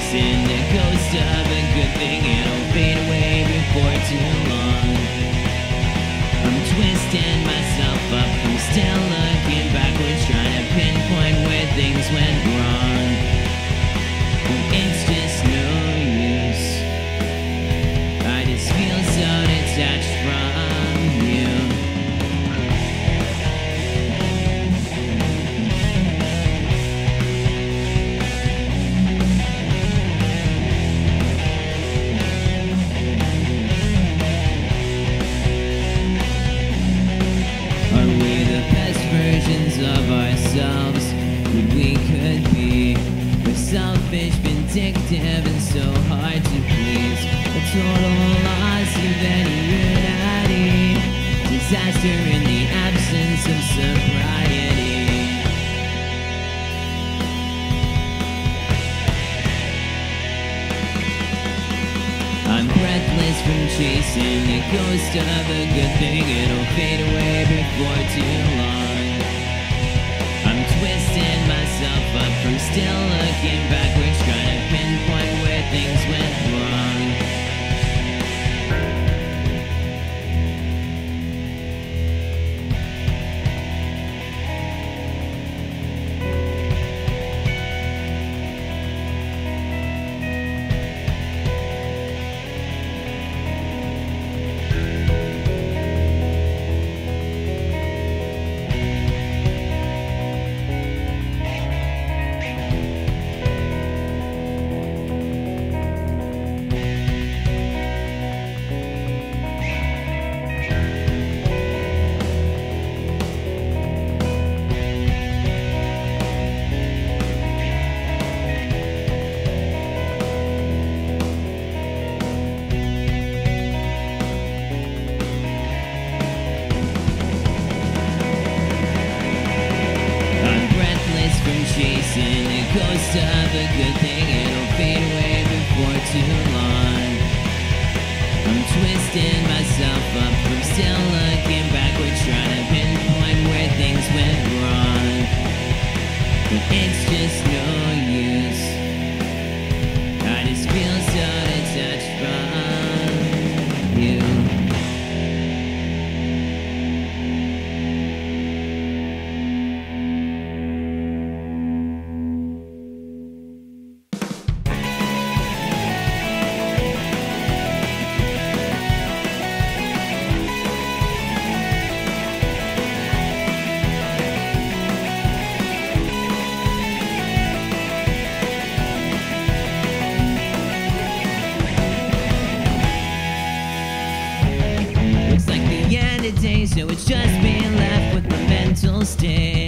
chasing the ghost of a good thing. It'll fade away before too ghost of a good thing. It'll fade away before too long. I'm twisting myself up. From still looking backwards Trying to pinpoint where things went So it's just being left with the mental state.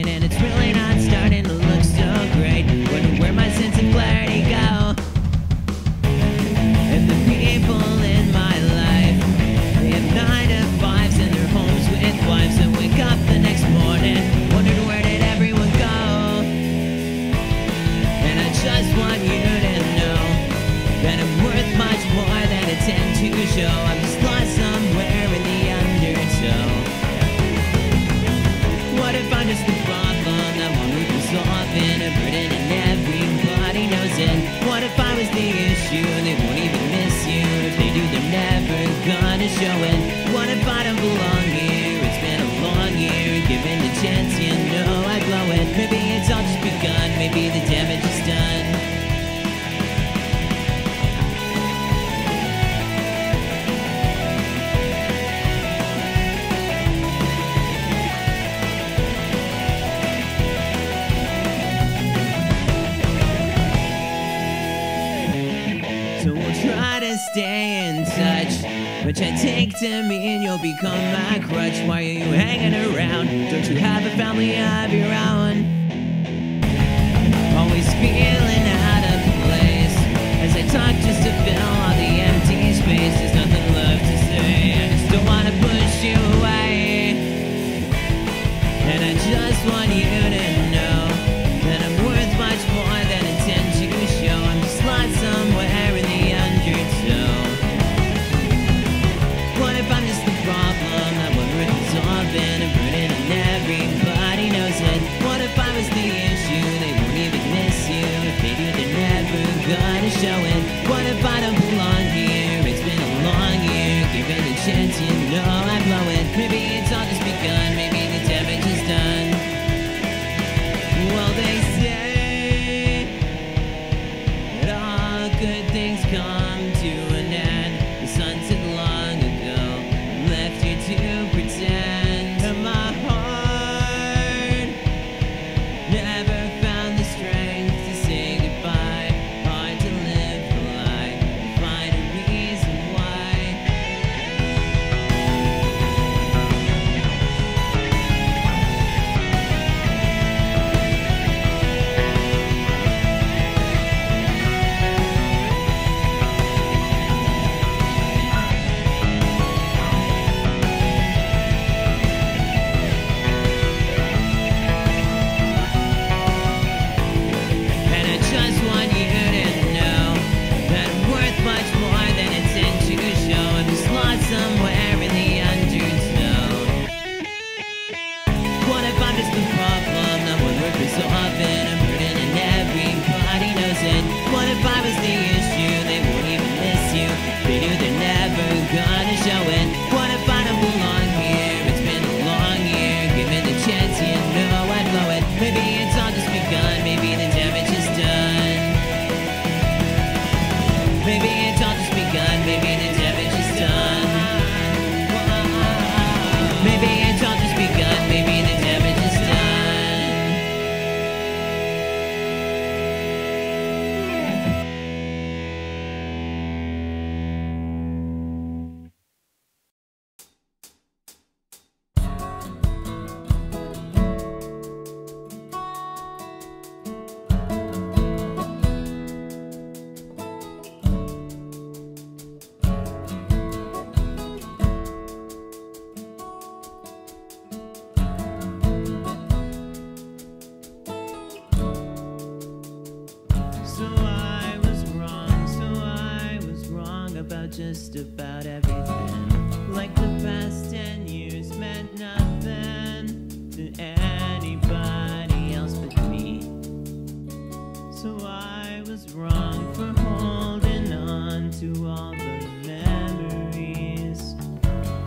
so I was wrong for holding on to all the memories.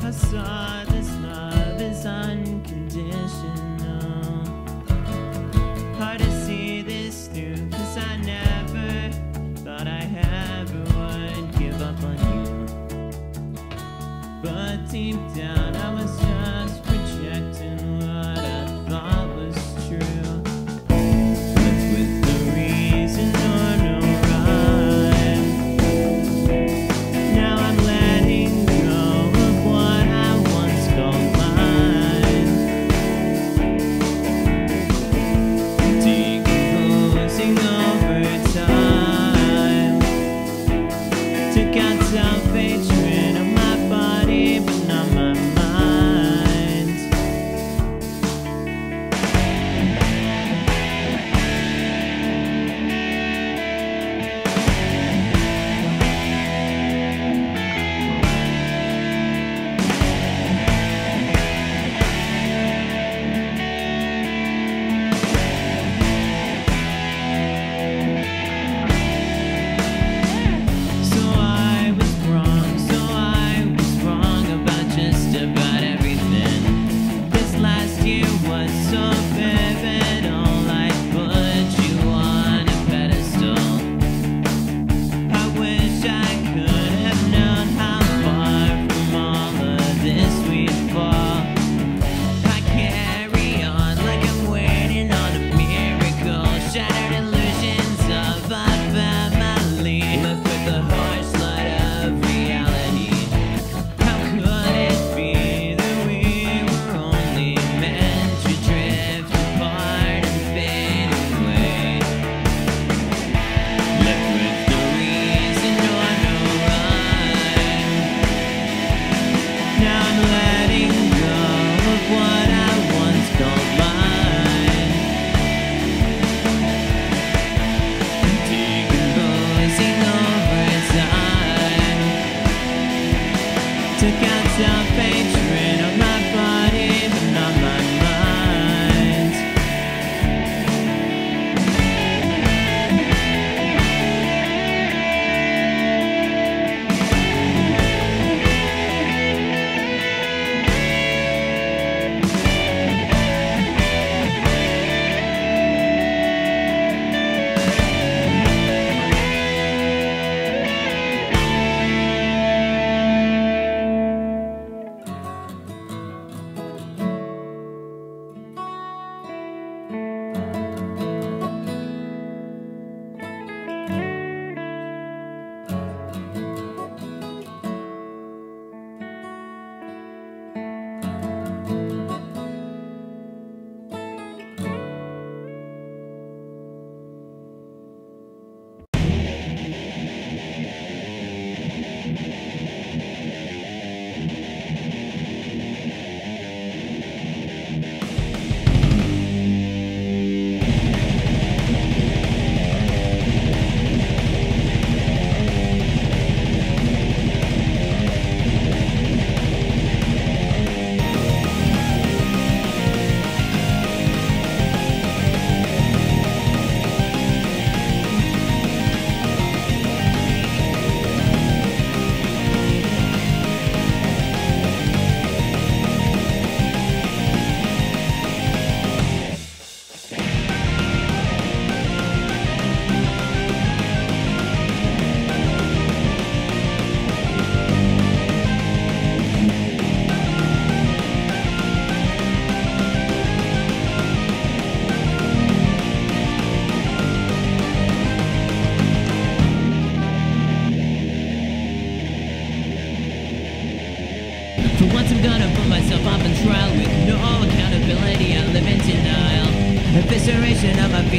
I saw this love is unconditional. Hard to see this through, cause I never thought I ever would give up on you. But deep down, I was just.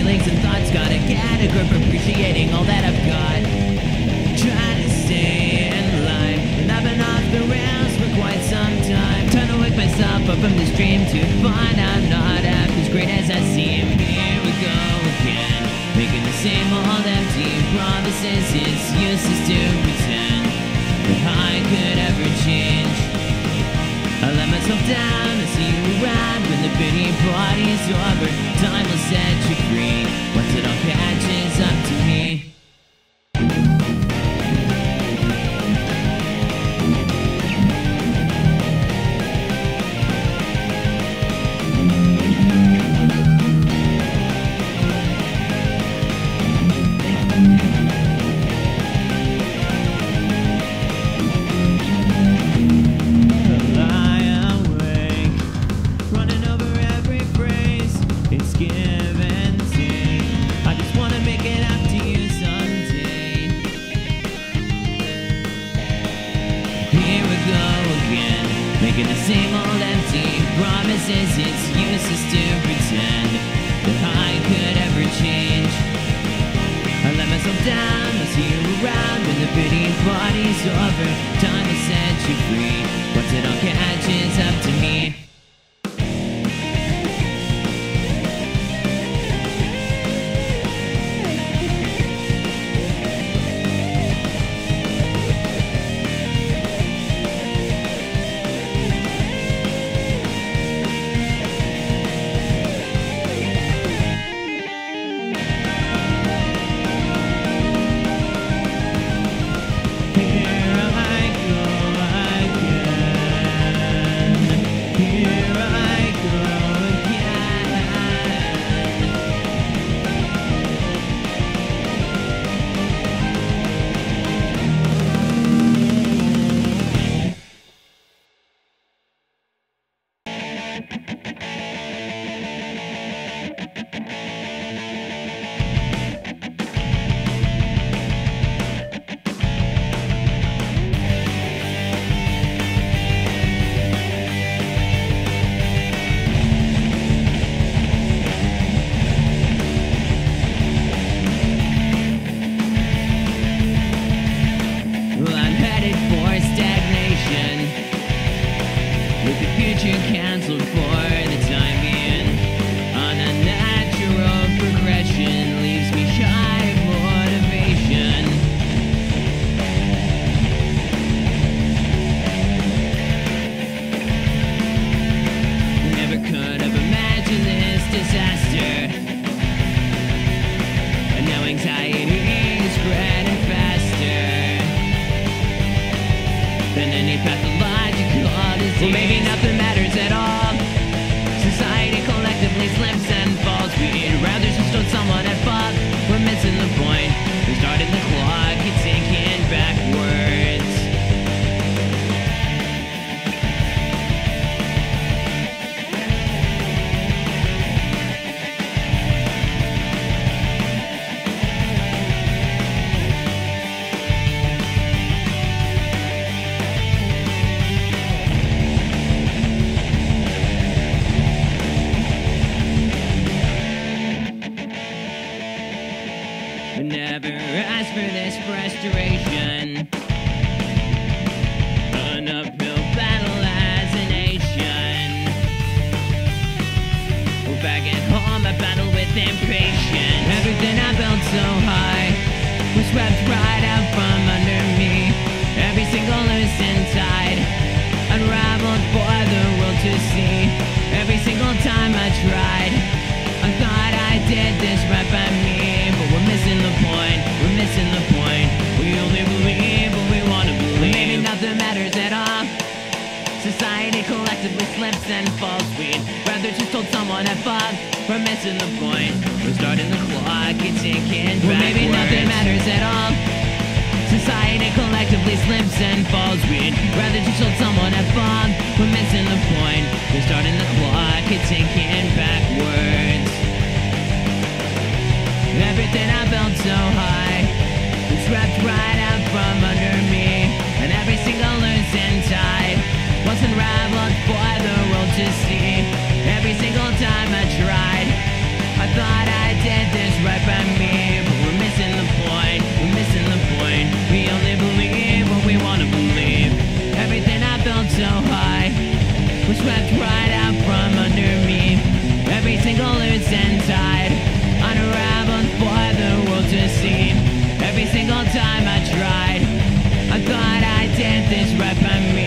Feelings and thoughts. Gotta get a grip, appreciating all that I've got. Trying to stay in line. And I've been off the rails for quite some time. Trying to wake myself up from this dream to find I'm not half as great as I seem. Here we go again. Making the same old empty promises. It's useless to pretend that I could ever change. I let myself down, I see you around when the pity party's over. Time will set you free. Once it all catches up We're missing the point. We're starting the clock. It's ticking well, maybe nothing matters at all. Society collectively slips and falls. We'd rather just told someone at fault. We're missing the point. We're starting the clock. It's ticking backwards. Everything I built so high was swept right out from under me, and every single loose and tied was unraveled for the world to see. Every single time I tried, I thought I did this right by me, but we're missing the point. We're missing the point. We only believe what we want to believe. Everything I built so high was swept right out from under me. Every single loose and tied, unraveled for the world to see. Every single time I tried, I thought I did this right by me,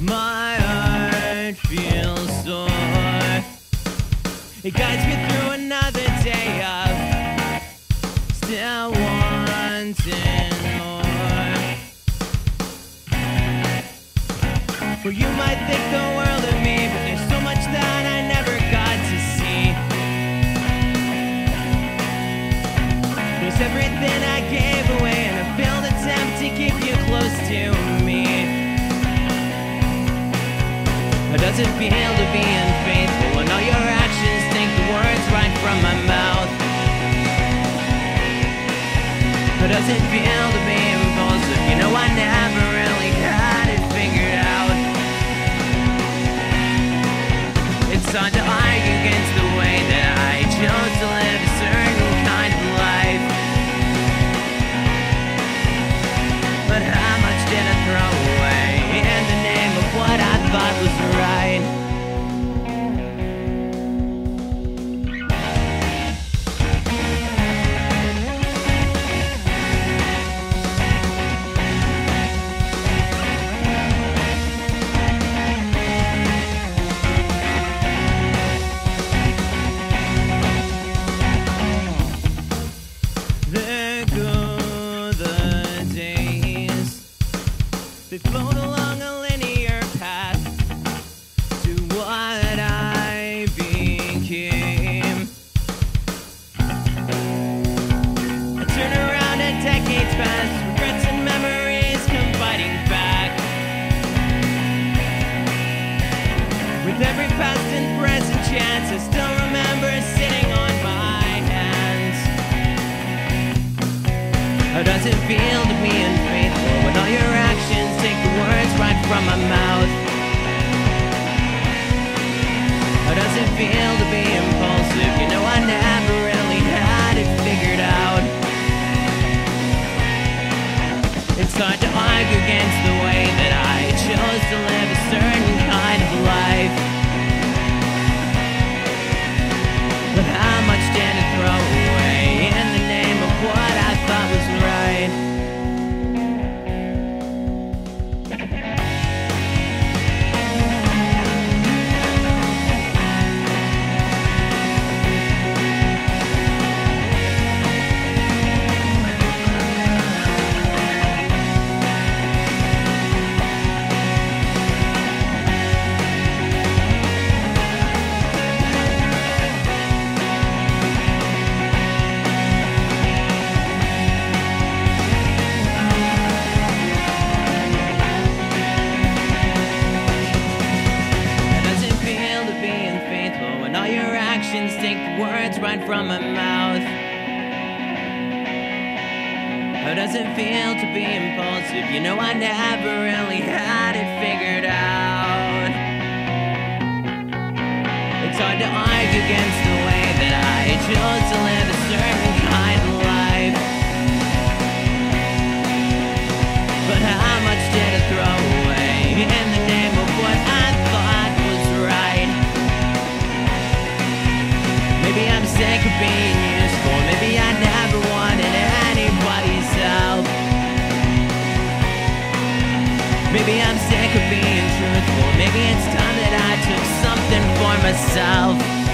My heart feels sore. It guides me through another day of still wanting more. Well, you might think the world of me, but there's so much that I never got to see. There's everything I gave away, and I feel it's empty. Keep you close to me. Does it feel to be unfaithful when all your actions take the words right from my mouth? Or does it feel to be impulsive? You know I never? was right. They float along does it feel to be unfaithful when all your actions take the words right from my mouth? How does it feel to be impulsive? You know I never really had it figured out. It's hard to argue against the way that I chose to live a certain kind of life. Right from my mouth? How does it feel to be impulsive? You know I never really had it figured out. It's hard to argue against the way that I chose to live being useful. Maybe I never wanted anybody's help. Maybe I'm sick of being truthful. Maybe it's time that I took something for myself.